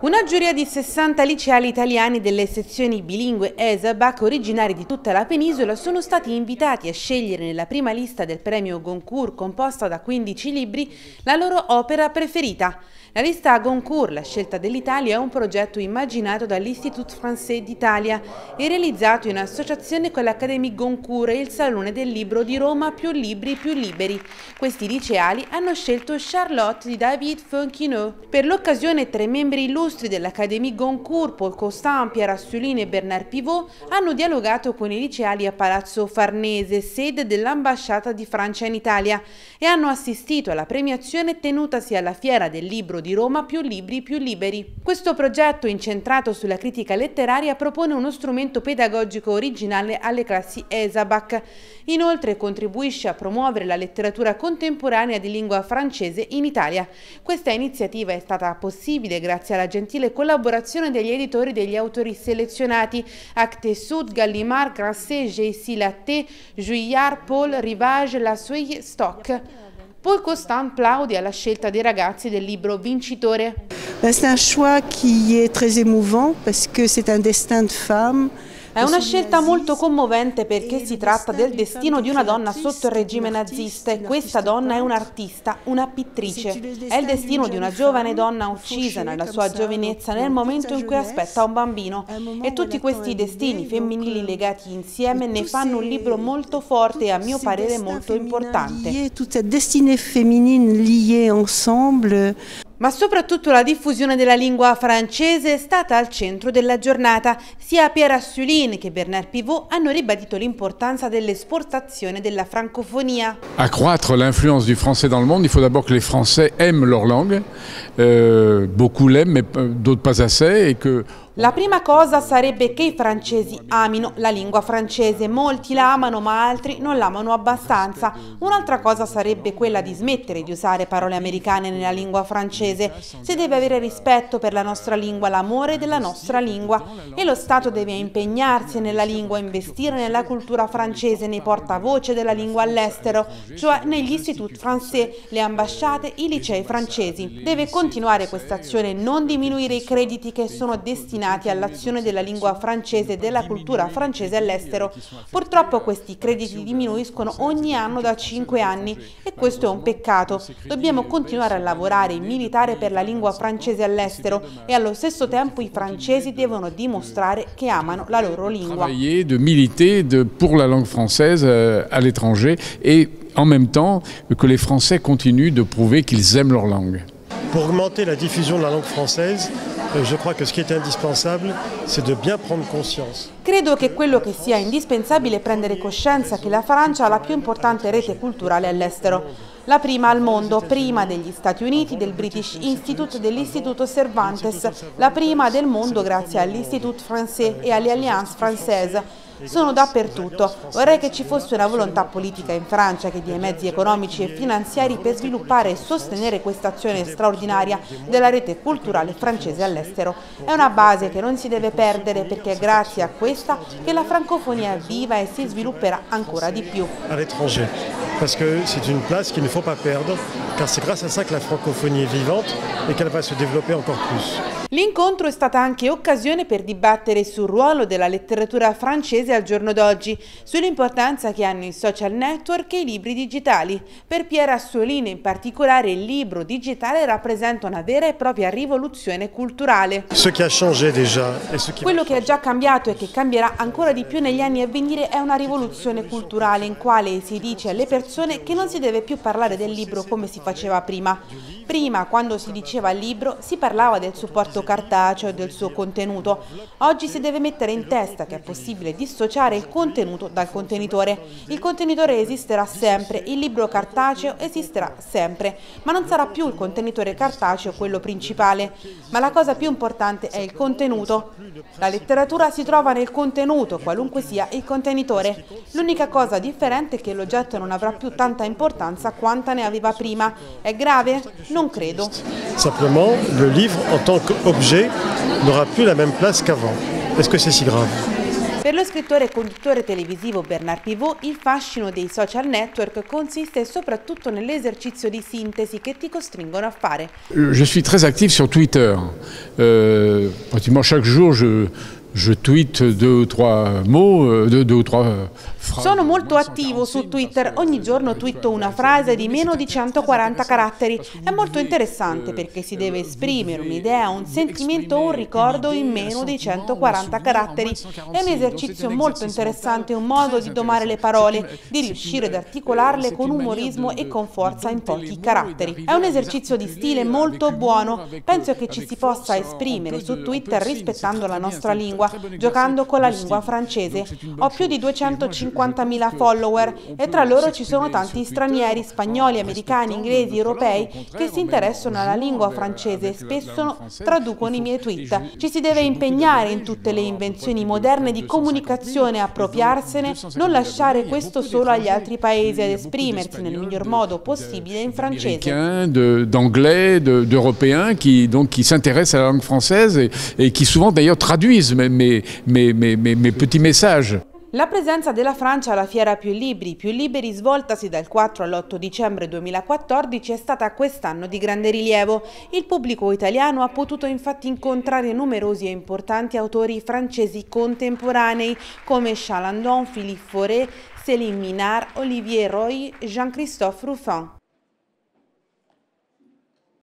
Una giuria di 60 liceali italiani delle sezioni bilingue ESABAC, originari di tutta la penisola, sono stati invitati a scegliere nella prima lista del premio Goncourt, composta da 15 libri, la loro opera preferita. La lista Goncourt, la scelta dell'Italia, è un progetto immaginato dall'Institut Français d'Italia e realizzato in associazione con l'Académie Goncourt e il Salone del Libro di Roma Più Libri Più Liberi. Questi liceali hanno scelto Charlotte di David Fonquineux. Per l'occasione tre membri illustri dell'Académie Goncourt, Paul Constant, Pierre Assulin e Bernard Pivot, hanno dialogato con i liceali a Palazzo Farnese, sede dell'ambasciata di Francia in Italia, e hanno assistito alla premiazione tenutasi alla Fiera del Libro di Roma Più Libri Più Liberi. Questo progetto, incentrato sulla critica letteraria, propone uno strumento pedagogico originale alle classi ESABAC. Inoltre contribuisce a promuovere la letteratura contemporanea di lingua francese in Italia. Questa iniziativa è stata possibile grazie alla gentile collaborazione degli editori degli autori selezionati Acte Sud, Gallimard, Grasset, J.C. Latte, Juillard, Paul, Rivage, Lassuille, Stock. Paul Constant plaude alla scelta dei ragazzi del libro vincitore. C'est un choix qui est très émouvant parce que c'est un destin de femme. È una scelta molto commovente perché si tratta del destino di una donna sotto il regime nazista e questa donna è un'artista, una pittrice. È il destino di una giovane donna uccisa nella sua giovinezza nel momento in cui aspetta un bambino e tutti questi destini femminili legati insieme ne fanno un libro molto forte e a mio parere molto importante. Toute cette destinée féminine liée ensemble. Ma soprattutto la diffusione della lingua francese è stata al centro della giornata. Sia Pierre Assulin che Bernard Pivot hanno ribadito l'importanza dell'esportazione della francofonia. Accroître l'influence du français dans le monde, il faut d'abord que les Français aiment leur langue. Euh, beaucoup l'aiment, mais d'autres pas assez. Et que la prima cosa sarebbe che i francesi amino la lingua francese, molti la amano ma altri non l'amano abbastanza. Un'altra cosa sarebbe quella di smettere di usare parole americane nella lingua francese. Si deve avere rispetto per la nostra lingua, l'amore della nostra lingua e lo Stato deve impegnarsi nella lingua, investire nella cultura francese, nei portavoce della lingua all'estero, cioè negli istituti français, le ambasciate, i licei francesi. Deve continuare questa azione, non diminuire i crediti che sono destinati all'azione della lingua francese e della cultura francese all'estero. Purtroppo questi crediti diminuiscono ogni anno da 5 anni e questo è un peccato. Dobbiamo continuare a lavorare e militare per la lingua francese all'estero e allo stesso tempo i francesi devono dimostrare che amano la loro lingua. de militer de, pour la langue française euh, à l'étranger et en même temps que les Français continuent de prouver qu'ils aiment leur langue. Pour augmenter la diffusion de la langue française, je crois que ce qui est indispensable, c'est de bien prendre conscience. Credo che quello che sia indispensabile è prendere coscienza che la Francia ha la più importante rete culturale all'estero. La prima al mondo, prima degli Stati Uniti, del British Institute, dell'Istituto Cervantes, la prima del mondo grazie all'Institut Français e alle Alliances Françaises sono dappertutto. Vorrei che ci fosse una volontà politica in Francia che dia i mezzi economici e finanziari per sviluppare e sostenere questa azione straordinaria della rete culturale francese all'estero. È una base che non si deve perdere perché è grazie a questa che la francofonia è viva e si svilupperà ancora di più. Parce que c'est une place qu'il ne faut pas perdre, car c'est grâce à ça que la francophonie est vivante et qu'elle va se développer encore plus. L'incontro è stata anche occasione per dibattere sul ruolo della letteratura francese al giorno d'oggi, sull'importanza che hanno i social network e i libri digitali. Per Pierre Assolini in particolare il libro digitale rappresenta una vera e propria rivoluzione culturale. Quello che ha già cambiato e che cambierà ancora di più negli anni a venire è una rivoluzione culturale in quale si dice alle persone che non si deve più parlare del libro come si faceva prima. Prima, quando si diceva libro, si parlava del supporto cartaceo e del suo contenuto. Oggi si deve mettere in testa che è possibile dissociare il contenuto dal contenitore. Il contenitore esisterà sempre, il libro cartaceo esisterà sempre, ma non sarà più il contenitore cartaceo quello principale. Ma la cosa più importante è il contenuto. La letteratura si trova nel contenuto, qualunque sia il contenitore. L'unica cosa differente è che l'oggetto non avrà più tanta importanza quanta ne aveva prima. È grave? Non credo. Simplement, le livre en tant qu'objet n'aura plus la même place qu'avant. Est-ce que c'est si grave Per lo scrittore e conduttore televisivo Bernard Pivot, il fascino dei social network consiste soprattutto nell'esercizio di sintesi che ti costringono a fare. Je suis très actif sur Twitter. Euh, pratiquement chaque jour, je, je tweete deux ou trois mots, euh, deux, deux ou trois Sono molto attivo su Twitter, ogni giorno twitto una frase di meno di 140 caratteri. È molto interessante perché si deve esprimere un'idea, un sentimento o un ricordo in meno di 140 caratteri. È un esercizio molto interessante, un modo di domare le parole, di riuscire ad articolarle con umorismo e con forza in pochi caratteri. È un esercizio di stile molto buono. Penso che ci si possa esprimere su Twitter rispettando la nostra lingua, giocando con la lingua francese. Ho più di 250 50.000 follower e tra loro ci sono tanti stranieri, spagnoli, americani, inglesi, europei che si interessano alla lingua francese e spesso traducono i miei tweet. Ci si deve impegnare in tutte le invenzioni moderne di comunicazione, appropriarsene, non lasciare questo solo agli altri paesi ad esprimersi nel miglior modo possibile in francese. d'anglais, d'européens qui, qui s'intéressent à la langue française et, et qui souvent d'ailleurs traduisent mes, mes, mes, mes petits messages. La presenza della Francia alla Fiera Più Libri, Più Liberi svoltasi dal 4 all'8 dicembre 2014 è stata quest'anno di grande rilievo. Il pubblico italiano ha potuto infatti incontrare numerosi e importanti autori francesi contemporanei come Chalandon, Philippe Fauré, Céline Minard, Olivier Roy, Jean-Christophe Ruffin.